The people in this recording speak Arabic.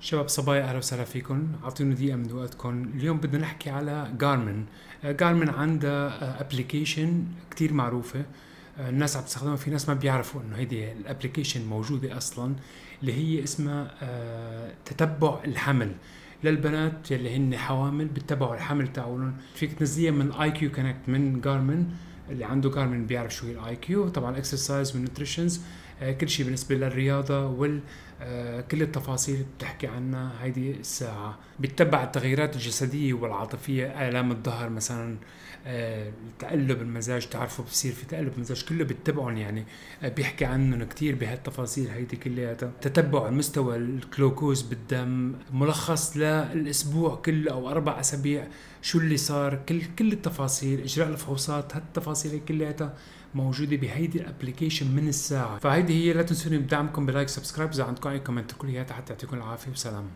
شباب صبايا أهلا وسهلا فيكم. أعطوني دقيقة من وقتكم. اليوم بدنا نحكي على Garmin Garmin عندها application كتير معروفة. آه، الناس عم تستخدمها في ناس ما بيعرفوا إنه هيدي ال application موجودة أصلا اللي هي اسمها آه، تتبع الحمل. للبنات يلي هن حوامل بتتبعوا الحمل تاعولن. فيك تنزليها من IQ Connect من Garmin اللي عنده Garmin بيعرف شو هي ال IQ طبعا exercise وال nutritions كل شيء بالنسبة للرياضة وال آه، كل التفاصيل بتحكي عنها هيدي الساعة. بتتبع التغيرات الجسدية والعاطفية آلام الظهر مثلا آه، تقلب المزاج تعرفوا بصير في تقلب المزاج كله بتتبعهم يعني. آه، بيحكي عنهم كتير بهالتفاصيل هيدي كلياتها. تتبع مستوى الجلوكوز بالدم ملخص للأسبوع كله أو أربع أسابيع شو اللي صار. كل كل التفاصيل إجراء الفحوصات هالتفاصيل كلياتها موجودة بهيدي ال application من الساعة. فهيدي هي لا تنسوني بدعمكم ب like subscribe. إذا عندكم اي comment كلياتها حتى يعطيكم العافية. وسلام